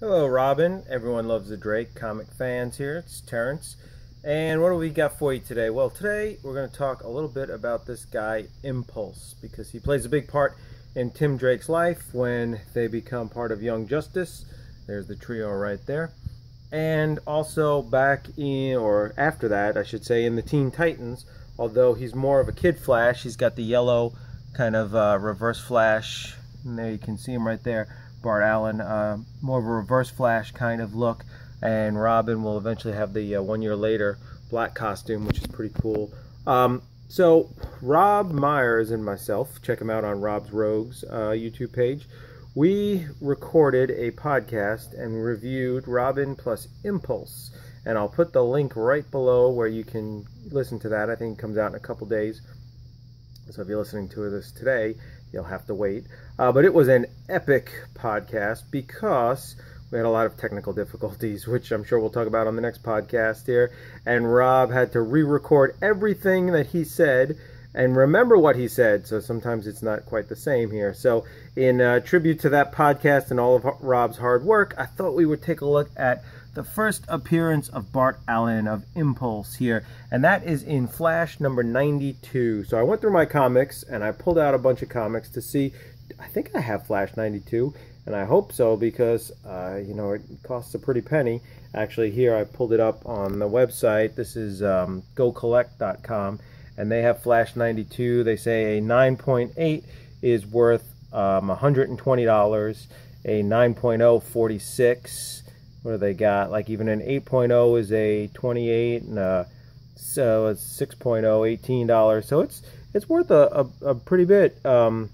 Hello, Robin. Everyone loves the Drake. Comic fans here. It's Terrence. And what do we got for you today? Well, today we're going to talk a little bit about this guy, Impulse, because he plays a big part in Tim Drake's life when they become part of Young Justice. There's the trio right there. And also back in, or after that, I should say, in the Teen Titans, although he's more of a kid Flash, he's got the yellow kind of uh, reverse Flash. And there you can see him right there Bart Allen, uh, more of a reverse flash kind of look, and Robin will eventually have the uh, one year later black costume, which is pretty cool. Um, so Rob Myers and myself, check him out on Rob's Rogues uh, YouTube page. We recorded a podcast and reviewed Robin plus Impulse, and I'll put the link right below where you can listen to that. I think it comes out in a couple days. So if you're listening to this today, you'll have to wait. Uh, but it was an epic podcast because we had a lot of technical difficulties, which I'm sure we'll talk about on the next podcast here. And Rob had to re record everything that he said and remember what he said. So sometimes it's not quite the same here. So, in uh, tribute to that podcast and all of Rob's hard work, I thought we would take a look at the first appearance of Bart Allen of Impulse here, and that is in Flash number 92. So I went through my comics and I pulled out a bunch of comics to see. I think I have Flash 92, and I hope so because uh, you know it costs a pretty penny. Actually, here I pulled it up on the website. This is um, GoCollect.com, and they have Flash 92. They say a 9.8 is worth um, $120, a 9.0 46 what do they got? Like even an 8.0 is a 28 and a, so it's 6.0 $18. So it's it's worth a, a, a pretty bit. Um,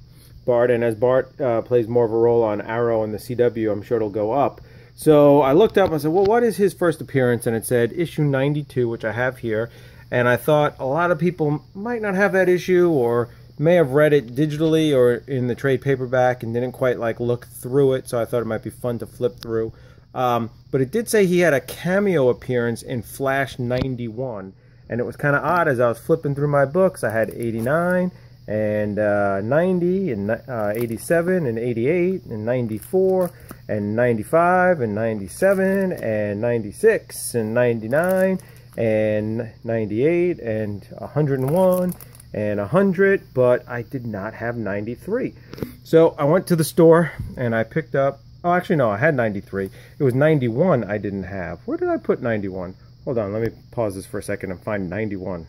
Bart and as Bart uh, plays more of a role on Arrow and the CW, I'm sure it'll go up. So I looked up and I said, well, what is his first appearance? And it said issue 92, which I have here. And I thought a lot of people might not have that issue or may have read it digitally or in the trade paperback and didn't quite like look through it. So I thought it might be fun to flip through. Um, but it did say he had a cameo appearance in Flash 91. And it was kind of odd as I was flipping through my books. I had 89 and uh, 90 and uh, 87 and 88 and 94 and 95 and 97 and 96 and 99 and 98 and 101 and 100 but I did not have 93 so I went to the store and I picked up Oh, actually, no, I had 93. It was 91 I didn't have. Where did I put 91? Hold on, let me pause this for a second and find 91.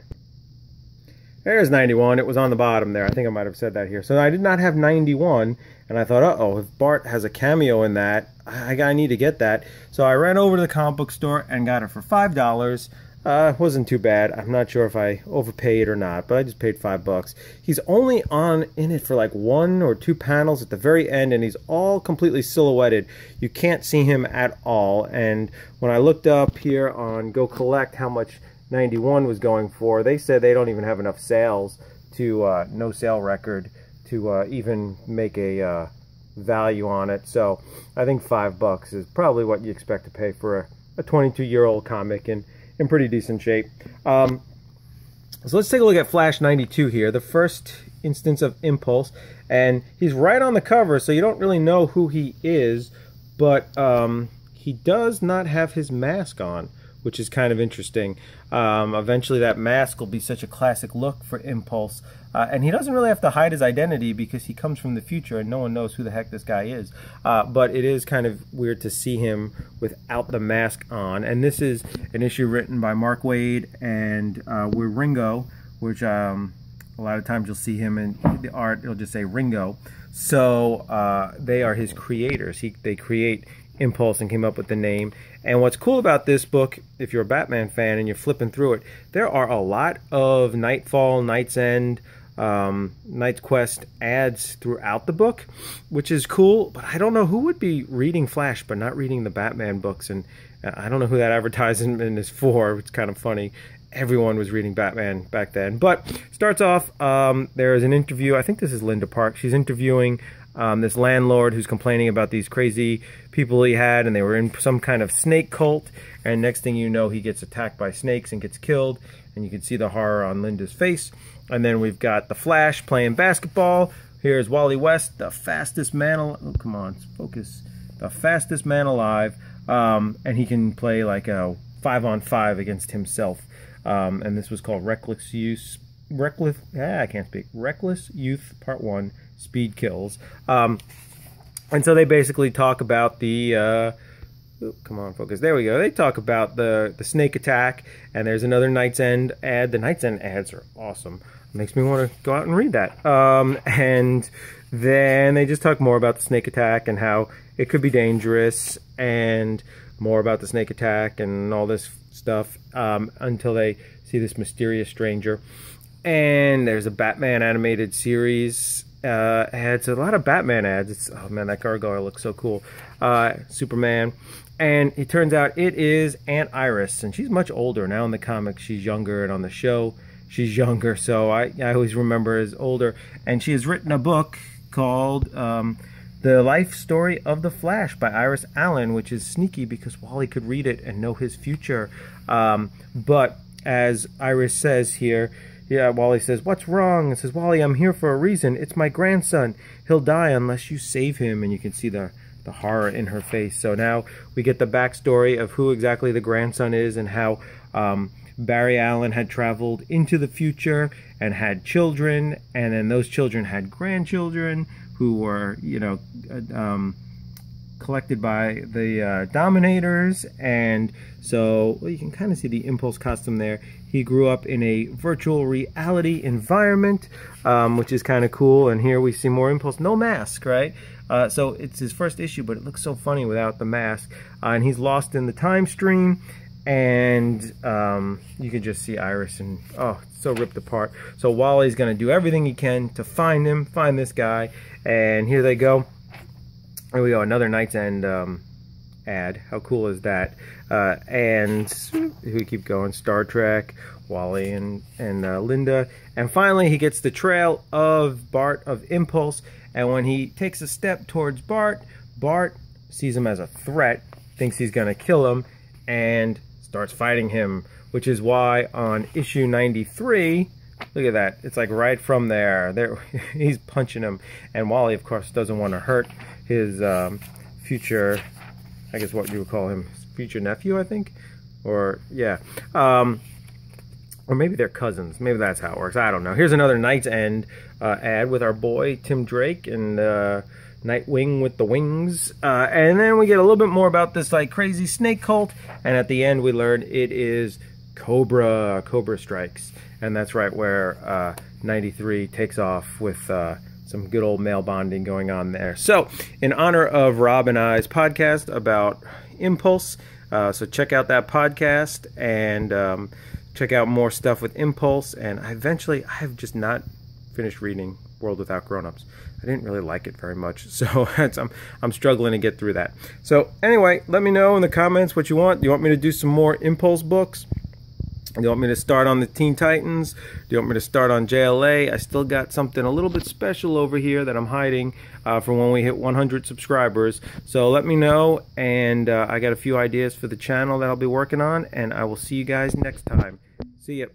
There's 91. It was on the bottom there. I think I might have said that here. So I did not have 91, and I thought, uh-oh, if Bart has a cameo in that, I, I need to get that. So I ran over to the comic book store and got it for $5. Uh, wasn't too bad. I'm not sure if I overpaid or not, but I just paid five bucks. He's only on in it for like one or two panels at the very end, and he's all completely silhouetted. You can't see him at all. And when I looked up here on Go Collect how much 91 was going for, they said they don't even have enough sales to uh, no sale record to uh, even make a uh, value on it. So I think five bucks is probably what you expect to pay for a, a 22 year old comic. And in pretty decent shape. Um, so let's take a look at Flash 92 here, the first instance of Impulse. And he's right on the cover, so you don't really know who he is, but um, he does not have his mask on, which is kind of interesting. Um, eventually, that mask will be such a classic look for Impulse. Uh, and he doesn't really have to hide his identity because he comes from the future and no one knows who the heck this guy is. Uh, but it is kind of weird to see him without the mask on. And this is an issue written by Mark Waid and uh, Wieringo, which um, a lot of times you'll see him in the art, it'll just say Ringo. So uh, they are his creators. He, they create impulse and came up with the name. And what's cool about this book, if you're a Batman fan and you're flipping through it, there are a lot of Knightfall, Knight's End, um, Knight's Quest ads throughout the book, which is cool. But I don't know who would be reading Flash but not reading the Batman books, and uh, I don't know who that advertisement is for. It's kind of funny. Everyone was reading Batman back then. But starts off, um, there is an interview. I think this is Linda Park. She's interviewing um, this landlord who's complaining about these crazy people he had, and they were in some kind of snake cult. And next thing you know, he gets attacked by snakes and gets killed. And you can see the horror on Linda's face. And then we've got the Flash playing basketball. Here's Wally West, the fastest man. Oh, come on, focus. the fastest man alive, um, and he can play like a five on five against himself. Um, and this was called Reckless Use. Reckless, ah, I can't speak. Reckless Youth Part One: Speed Kills. Um, and so they basically talk about the. Uh, come on, focus. There we go. They talk about the the snake attack, and there's another Knight's End ad. The Knight's End ads are awesome. Makes me want to go out and read that. Um, and then they just talk more about the snake attack and how it could be dangerous, and more about the snake attack and all this stuff um, until they see this mysterious stranger. And there's a Batman animated series uh, a lot of Batman ads. It's oh man, that gargoyle looks so cool. Uh, Superman, and it turns out it is Aunt Iris, and she's much older now in the comics. She's younger, and on the show, she's younger. So I, I always remember as older. And she has written a book called um, "The Life Story of the Flash" by Iris Allen, which is sneaky because Wally could read it and know his future. Um, but as Iris says here yeah, Wally says, What's wrong? And says, Wally, I'm here for a reason. It's my grandson. He'll die unless you save him. And you can see the, the horror in her face. So now we get the backstory of who exactly the grandson is and how um, Barry Allen had traveled into the future and had children. And then those children had grandchildren who were, you know, uh, um, collected by the uh, Dominators. And so well, you can kind of see the Impulse costume there. He grew up in a virtual reality environment, um, which is kind of cool. And here we see more Impulse. No mask, right? Uh, so it's his first issue, but it looks so funny without the mask. Uh, and he's lost in the time stream. And um, you can just see Iris and, oh, so ripped apart. So Wally's to do everything he can to find him, find this guy. And here they go here we go, another Knight's End um, ad. How cool is that? Uh, and we keep going, Star Trek, Wally and, and uh, Linda. And finally, he gets the trail of Bart of Impulse. And when he takes a step towards Bart, Bart sees him as a threat, thinks he's going to kill him, and starts fighting him. Which is why on issue 93, look at that. It's like right from there. There, He's punching him. And Wally, of course, doesn't want to hurt his um, future, I guess what you would call him, future nephew, I think, or yeah, um, or maybe they're cousins. Maybe that's how it works. I don't know. Here's another Knight's End uh, ad with our boy Tim Drake and uh, Nightwing with the wings, uh, and then we get a little bit more about this like crazy snake cult, and at the end we learn it is Cobra, Cobra Strikes, and that's right where uh, 93 takes off with uh, some good old male bonding going on there. So, in honor of Rob and I's podcast about Impulse, uh, so check out that podcast and um, check out more stuff with Impulse. And eventually, I have just not finished reading World Without Grownups. I didn't really like it very much, so I'm, I'm struggling to get through that. So anyway, let me know in the comments what you want. Do you want me to do some more Impulse books? Do you want me to start on the Teen Titans? Do you want me to start on JLA? I still got something a little bit special over here that I'm hiding uh, for when we hit 100 subscribers. So let me know, and uh, I got a few ideas for the channel that I'll be working on, and I will see you guys next time. See ya.